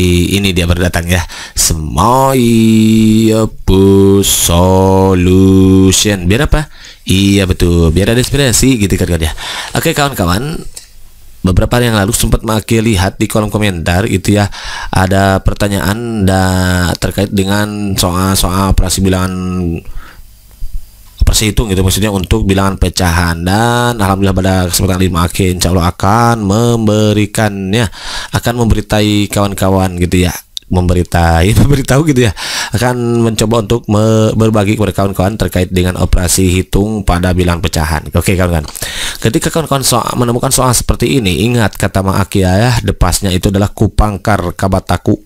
ini dia berdatang ya. Semuanya Solution. Biar apa? Iya betul. Biar ada inspirasi gitu kan ya. Oke kawan-kawan. Beberapa hari yang lalu sempat Maki lihat di kolom komentar itu ya. Ada pertanyaan da, terkait dengan soal-soal operasi bilangan persihitung gitu maksudnya untuk bilangan pecahan. Dan alhamdulillah pada kesempatan 5 akhir insya Allah akan memberikannya akan memberitahi kawan-kawan gitu ya. Memberitai memberitahu gitu ya. Akan mencoba untuk berbagi kepada kawan-kawan terkait dengan operasi hitung pada bilangan pecahan. Oke kawan-kawan. Ketika kawan-kawan soal, menemukan soal seperti ini ingat kata Maakia ya depasnya itu adalah kupangkar kabataku.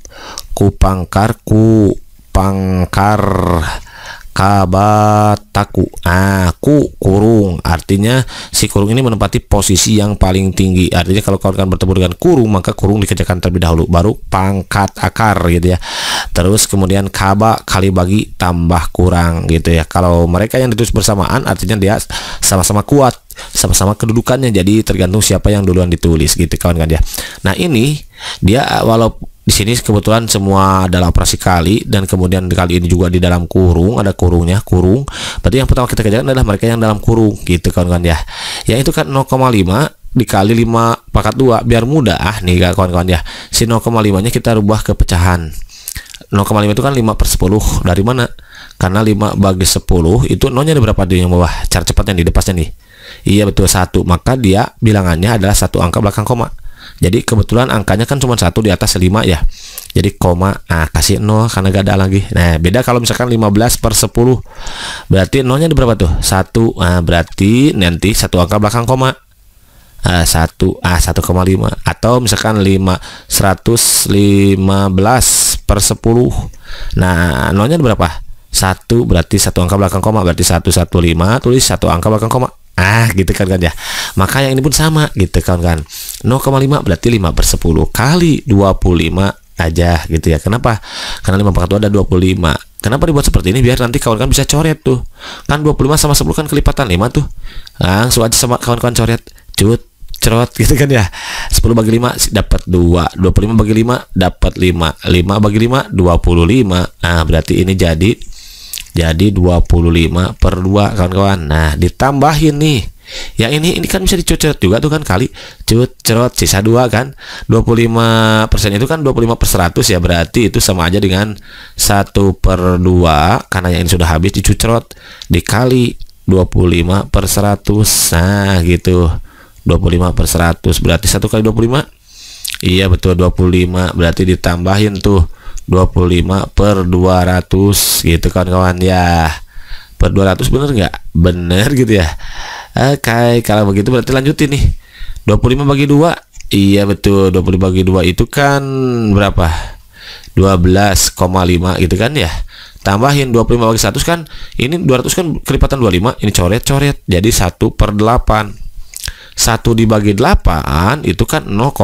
Kupangkar kupangkar kabataku. Aku kurung. Artinya si kurung ini menempati posisi yang paling tinggi. Artinya kalau kawan-kawan bertemu dengan kurung maka kurung dikerjakan terlebih dahulu. Baru pangkat akar gitu ya. Terus kemudian kaba kali bagi tambah kurang gitu ya. Kalau mereka yang ditulis bersamaan artinya dia sama-sama kuat sama-sama kedudukannya. Jadi tergantung siapa yang duluan ditulis gitu kawan-kawan ya. Nah ini dia walaupun di sini kebetulan semua adalah operasi kali dan kemudian kali ini juga di dalam kurung ada kurungnya kurung. Berarti yang pertama kita kerjakan adalah mereka yang dalam kurung gitu kawan-kawan ya. Yang itu kan 0,5 dikali 5 pakat 2 biar mudah. Ah nih kawan-kawan ya. Si 0,5 nya kita rubah ke pecahan. 0,5 itu kan 5 per 10 dari mana? Karena 5 bagi 10 itu nolnya ada berapa di yang bawah? Cara cepatnya di depasnya nih. Iya betul. Satu. Maka dia bilangannya adalah satu angka belakang koma jadi kebetulan angkanya kan cuma satu di atas 5 ya. Jadi koma ah kasih 0 karena gak ada lagi. Nah beda kalau misalkan 15 per 10 berarti nolnya di berapa tuh? Satu ah berarti nanti satu angka belakang koma. Ah, satu ah 1,5 atau misalkan 5 115 per 10 nah nolnya berapa? Satu berarti satu angka belakang koma. Berarti 115 tulis satu angka belakang koma ah gitu kan kan ya. Maka yang ini pun sama gitu kan kan. 0,5 berarti 5 per 10 kali 25 aja gitu ya. Kenapa? Karena 5 pangkat 2 ada 25 kenapa dibuat seperti ini? Biar nanti kawan-kawan bisa coret tuh. Kan 25 sama 10 kan kelipatan 5 tuh. Langsung aja sama kawan-kawan coret. Cut cerot gitu kan ya. 10 bagi 5 dapat 2 25 bagi 5 dapat 5 5 bagi 5 25 nah berarti ini jadi jadi 25 per 2 kawan-kawan. Nah ditambahin nih. Yang ini ini kan bisa dicucet juga tuh kan kali. Cut cerot sisa 2 kan. 25 persen itu kan 25 per 100 ya berarti itu sama aja dengan 1 per 2 karena yang ini sudah habis dicucrot dikali 25 per 100 nah gitu. 25 per 100 berarti 1 kali 25 iya betul 25 berarti ditambahin tuh 25 per 200 gitu kawan-kawan ya. Per 200 bener nggak? Bener gitu ya. Oke okay, kalau begitu berarti lanjutin nih. 25 bagi 2 iya betul. 25 bagi 2 itu kan berapa? 12,5 gitu kan ya. Tambahin 25 bagi 100 kan ini 200 kan kelipatan 25 ini coret-coret jadi 1 per 8 1 dibagi 8 itu kan 0,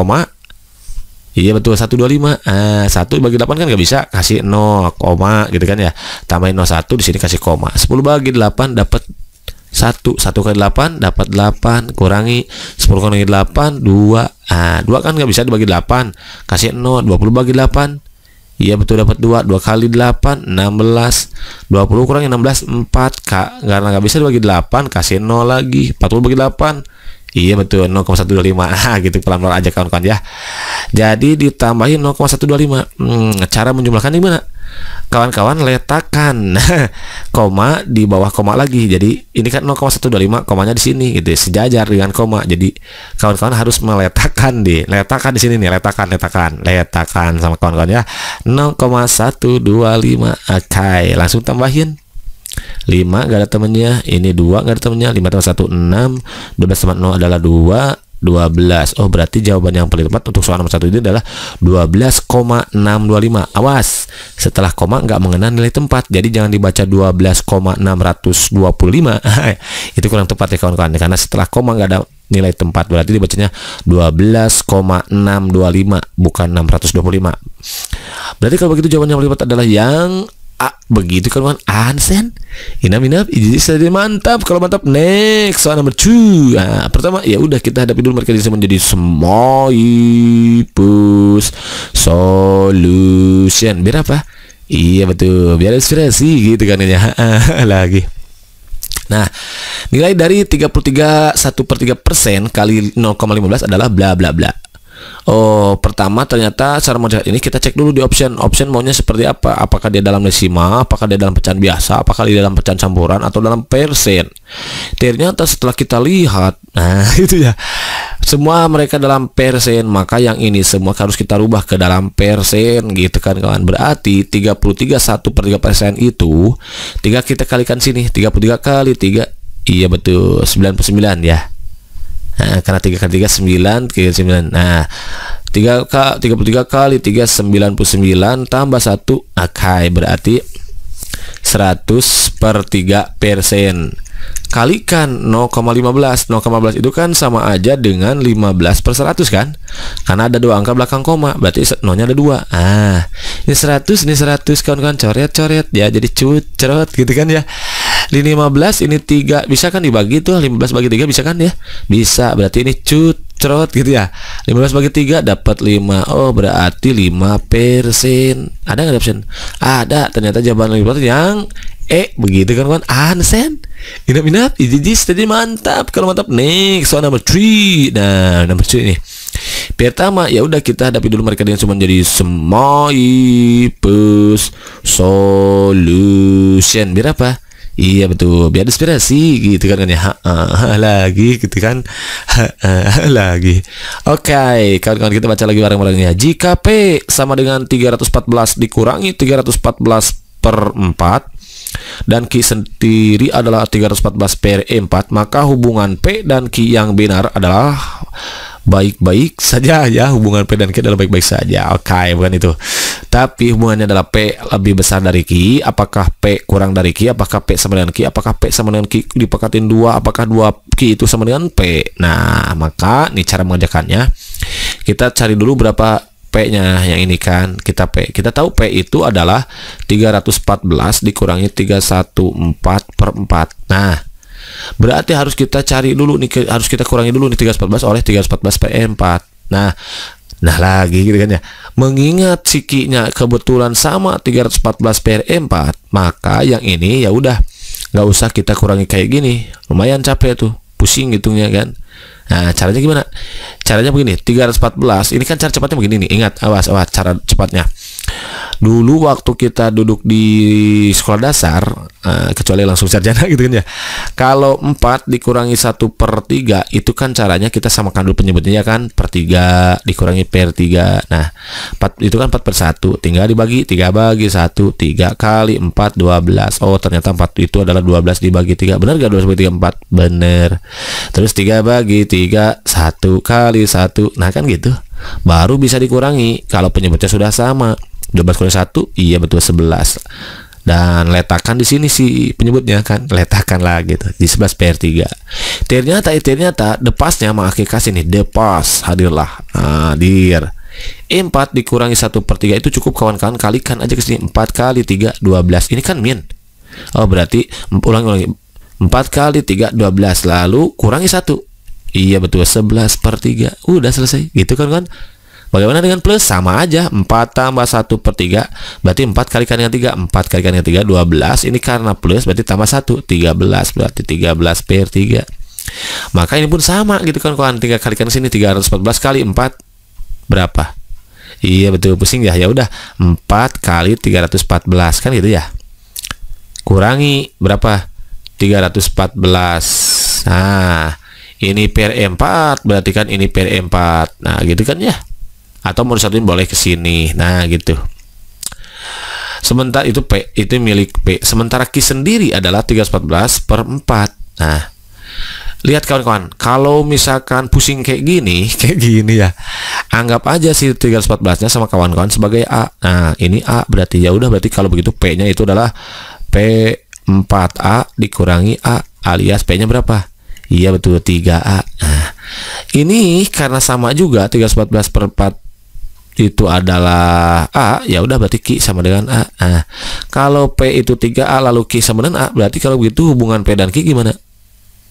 Iya betul. 125 ah, 1 bagi 8 kan nggak bisa. Kasih 0 koma gitu kan ya. Tambahin 01 di sini kasih koma. 10 bagi 8 dapat 1 1 kali 8 dapat 8 kurangi 10 kurangi 8 2 ah 2 kan nggak bisa dibagi 8 kasih 0 20 bagi 8 Iya betul dapat 2 2 kali 8 16 20 kurangi 16 4 Kak karena nggak bisa dibagi 8 kasih 0 lagi. 40 bagi 8 Iya betul. 0,125 nah, gitu pelan-pelan aja kawan-kawan ya. Jadi ditambahin 0,125 hmm, cara menjumlahkan gimana kawan-kawan letakkan. Koma di bawah koma lagi. Jadi ini kan 0,125 komanya di sini gitu sejajar dengan koma. Jadi kawan-kawan harus meletakkan di letakkan di sini nih. Letakkan letakkan. Letakkan sama kawan-kawan ya. 0,125 oke okay, langsung tambahin 5 gak ada temennya ini 2 gak ada temennya 5 tambah 1 6 12 tambah 0 adalah 2 12 Oh berarti jawaban yang paling tepat untuk soal nomor 1 ini adalah 12,625 Awas Setelah koma nggak mengenal nilai tempat Jadi jangan dibaca 12,625 Itu kurang tepat ya kawan-kawan Karena setelah koma nggak ada nilai tempat Berarti dibacanya 12,625 Bukan 625 Berarti kalau begitu jawaban yang paling tepat adalah yang A begitu kan kawan Ansen inap inap. Jadi saja mantap. Kalau mantap next. Soal nomor two nah, pertama ya udah kita hadapi dulu mereka bisa menjadi semoipus solution. Biar apa? Iya betul. Biar inspirasi gitu kan ya. Lagi. Nah, nilai dari 33 1 per 3 persen kali 0,15 adalah bla bla bla. Oh, pertama ternyata cara menjelaskan ini kita cek dulu di option. Option maunya seperti apa? Apakah dia dalam desimal, apakah dia dalam pecahan biasa, apakah dia dalam pecahan campuran atau dalam persen. Ternyata setelah kita lihat, nah itu ya. Semua mereka dalam persen, maka yang ini semua harus kita rubah ke dalam persen gitu kan kawan. Berarti 33 1 per 3 persen itu 3 kita kalikan sini 33 kali 3 Iya betul 99 ya Nah, karena 3 kali 3 9 kali 9. Nah, 3 k 33 kali 3 99 tambah 1 akai berarti 100 per 3 persen. Kalikan 0,15 0,15 itu kan sama aja dengan 15 per 100 kan? Karena ada dua angka belakang koma berarti nolnya ada dua. Ah ini 100 ini 100 kawan-kawan. Coret-coret ya jadi cucrot gitu kan ya ini 15 ini 3 bisa kan dibagi tuh 15 bagi 3 bisa kan ya? Bisa berarti ini cucrot gitu ya. 15 bagi 3 dapat 5 oh berarti 5 persen. Ada nggak option? Ada ternyata jawaban 5 yang E begitu kan kan Ansen. Inap inap ijijis tadi mantap. Kalau mantap next soal number 3 nah number 3 ini. Pertama ya udah kita hadapi dulu mereka dengan cuma jadi semoipus solution. Biar apa Iya betul, biar inspirasi gitu kan kan ya ha, ha, lagi gitu kan ha, ha, lagi. Oke, okay, kawan-kawan kita baca lagi bareng-barengnya. Jika P sama dengan 314 dikurangi 314 per 4 dan Q sendiri adalah 314 per 4 maka hubungan P dan Q yang benar adalah baik-baik saja ya. Hubungan P dan Q adalah baik-baik saja. Oke okay, bukan itu. Tapi hubungannya adalah P lebih besar dari Q. Apakah P kurang dari Q? Apakah P sama dengan Q? Apakah P sama dengan Q dipakatin dua? Apakah dua Q itu sama dengan P? Nah maka ini cara mengerjakannya. Kita cari dulu berapa P-nya yang ini kan. Kita P. Kita tahu P itu adalah 314 dikurangi 314 per 4 nah Berarti harus kita cari dulu nih harus kita kurangi dulu nih 314 oleh 314 per 4. Nah, nah lagi gitu kan ya. Mengingat sikinya kebetulan sama 314 per 4, maka yang ini ya udah nggak usah kita kurangi kayak gini. Lumayan capek tuh, pusing gitunya kan. Nah, caranya gimana? Caranya begini, 314. Ini kan cara cepatnya begini nih. Ingat, awas, awas cara cepatnya. Dulu waktu kita duduk di sekolah dasar, uh, kecuali langsung sarjana gitu kan ya. Kalau 4 dikurangi 1 per 3, itu kan caranya kita samakan dulu penyebutnya ya kan. Per 3 dikurangi per 3. Nah, 4, itu kan 4 per 1. Tinggal dibagi, 3 bagi 1. 3 kali 4, 12. Oh, ternyata 4 itu adalah 12 dibagi 3. Benar gak 12 bagi 3, 4? Bener. Terus 3 bagi 3, 1 kali 1. Nah, kan gitu. Baru bisa dikurangi kalau penyebutnya sudah sama. 12 kali 1 iya betul 11 dan letakkan di sini si penyebutnya kan letakkan lah gitu di 11 per 3 ternyata ternyata depasnya mengakhiri kasih nih depas hadirlah hadir 4 dikurangi 1 per 3 itu cukup kawan-kawan kalikan aja ke sini 4 kali 3 12 ini kan min. Oh berarti ulangi ulangi. 4 kali 3 12 lalu kurangi 1 iya betul. 11 per 3 udah selesai. Gitu kan kan? Bagaimana dengan plus? Sama aja. 4 tambah 1 per 3 Berarti 4 kalikan dengan 3 4 kalikan dengan 3 12 Ini karena plus berarti tambah 1 13 berarti 13 per 3 Maka ini pun sama gitu kan kawan. 3 kalikan sini 314 kali 4 Berapa? Iya betul. Pusing ya. Ya udah. 4 kali 314 kan gitu ya? Kurangi berapa? 314 Nah ini per 4 berarti kan ini per 4 Nah gitu kan ya? Atau mau disatuin boleh ke sini. Nah gitu. Sementara itu P itu milik P. Sementara Q sendiri adalah 314 per 4 nah lihat kawan-kawan kalau misalkan pusing kayak gini kayak gini ya anggap aja si 314 nya sama kawan-kawan sebagai A. Nah ini A berarti ya udah berarti kalau begitu P nya itu adalah P4A dikurangi A alias P nya berapa iya betul 3A nah ini karena sama juga 314 per 4 itu adalah A ya udah berarti Q sama dengan A. Nah, kalau P itu 3A lalu Q sama dengan A berarti kalau begitu hubungan P dan Q gimana?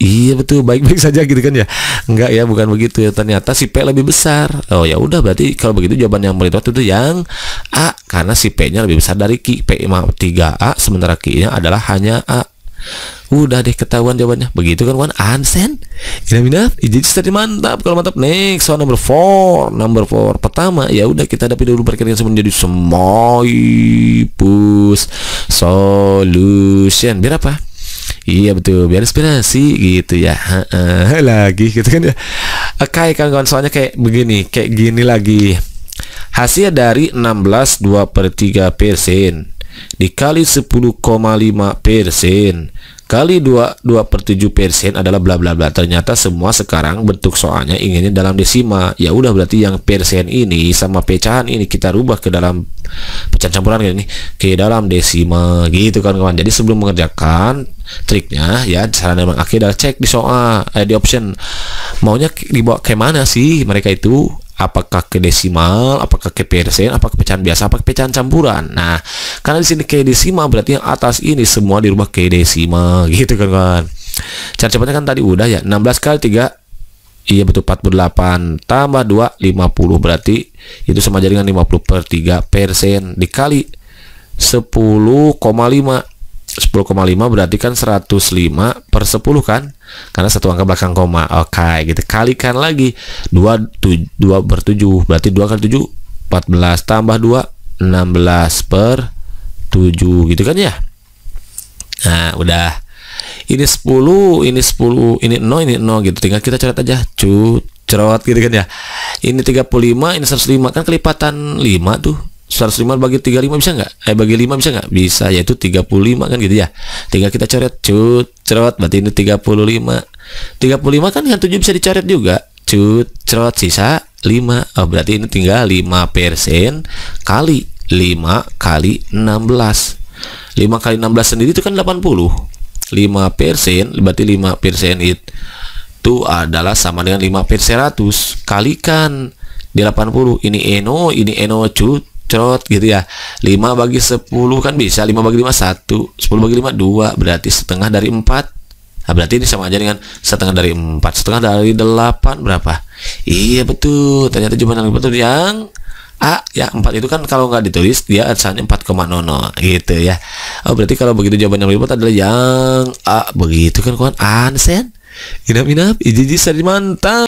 Iya betul baik-baik saja gitu kan ya? Enggak ya bukan begitu ya. Ternyata si P lebih besar. Oh ya udah berarti kalau begitu jawaban yang tepat itu yang A karena si P nya lebih besar dari Q P 3A sementara Q nya adalah hanya A Udah deh ketahuan jawabannya. Begitu kan Wan? Ansen. Ina mina, jadi tadi mantap. Kalau mantap next soal number 4. Number 4 pertama ya udah kita dapat dulu perkiraan menjadi semoipus solution. Biar apa? Iya betul, biar inspirasi gitu ya. lagi gitu kan ya. Kayak kawan-kawan soalnya kayak begini, kayak gini lagi. Hasil dari 16 2 per 3 persen dikali 10,5 persen. Kali 2 2 per 7 persen adalah bla bla bla. Ternyata semua sekarang bentuk soalnya inginnya dalam desima. Ya udah berarti yang persen ini sama pecahan ini kita rubah ke dalam pecahan campuran ini ke dalam desima. Gitu kan kawan. Jadi sebelum mengerjakan triknya ya cara memang akhirnya cek di soal eh, di option. Maunya dibawa ke mana sih mereka itu apakah ke desimal, apakah ke persen, apakah pecahan biasa, apakah pecahan campuran. Nah, karena di sini ke desimal berarti yang atas ini semua dirubah ke desimal gitu kan kan. Cara cepatnya kan tadi udah ya 16 kali 3 Iya betul 48 tambah 2 50 berarti itu sama dengan 50 per 3 persen dikali 10,5 10,5 berarti kan 105 per 10 kan? Karena satu angka belakang koma. Oke okay, gitu. Kalikan lagi. 2 2 per 7 berarti 2 kali 7 14 tambah 2 16 per 7 gitu kan ya? Nah udah. Ini 10 ini 10 ini 0 ini 0 gitu. Tinggal kita coret aja. Cut cerot gitu kan ya. Ini 35 ini 105 kan kelipatan 5 tuh 105 bagi 35 bisa nggak? Eh bagi 5 bisa nggak? Bisa yaitu 35 kan gitu ya. Tinggal kita coret cut cerot berarti ini 35. 35 kan dengan 7 bisa dicoret juga. Cut cerot sisa 5. Oh berarti ini tinggal 5 persen kali 5 kali 16. 5 kali 16 sendiri itu kan 80. 5 persen berarti 5 persen itu adalah sama dengan 5 per 100 kalikan di 80 ini eno ini eno cut cerot gitu ya. 5 bagi 10 kan bisa 5 bagi 5 1 10 bagi 5 2 berarti setengah dari 4 nah, berarti ini sama aja dengan setengah dari 4 setengah dari 8 berapa? Iya betul. Ternyata jawaban yang betul. Yang A ya 4 itu kan kalau nggak ditulis dia asalnya 4,00 gitu ya. Oh berarti kalau begitu jawaban yang betul adalah yang A. Begitu kan kawan? Ansen? Inap inap iji iji mantap